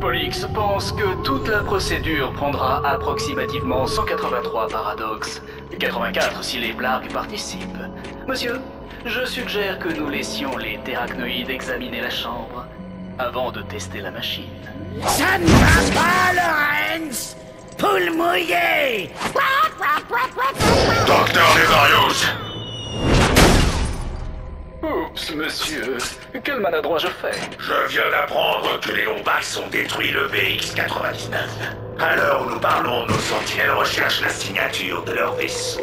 Pollux pense que toute la procédure prendra approximativement 183 paradoxes. 84 si les blagues participent. Monsieur, je suggère que nous laissions les terracnoïdes examiner la chambre avant de tester la machine. Ça ne va pas, Lorenz Poule mouillée Docteur Nevarius monsieur. Quel maladroit je fais. Je viens d'apprendre que les Lombax ont détruit le VX-99. À l'heure où nous parlons, nos sentinelles recherchent la signature de leur vaisseau.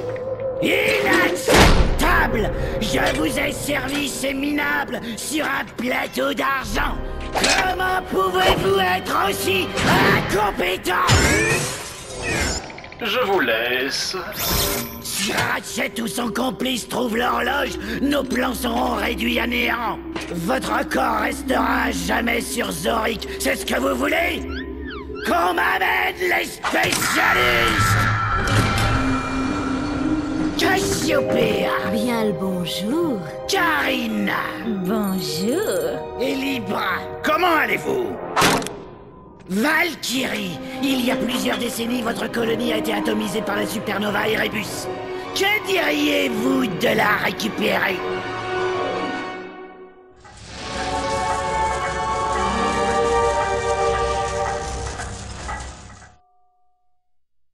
Inacceptable Je vous ai servi ces minables sur un plateau d'argent Comment pouvez-vous être aussi incompétent? Je vous laisse. Si Ratchet ou son complice trouvent l'horloge, nos plans seront réduits à néant. Votre corps restera à jamais sur Zoric, c'est ce que vous voulez? Qu'on m'amène les spécialistes Cassiopeia, Bien le bonjour. Karina Bonjour. et Libra, comment allez-vous? Valkyrie, il y a plusieurs décennies, votre colonie a été atomisée par la supernova Erebus. Que diriez-vous de la récupérer?